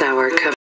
Our. cup.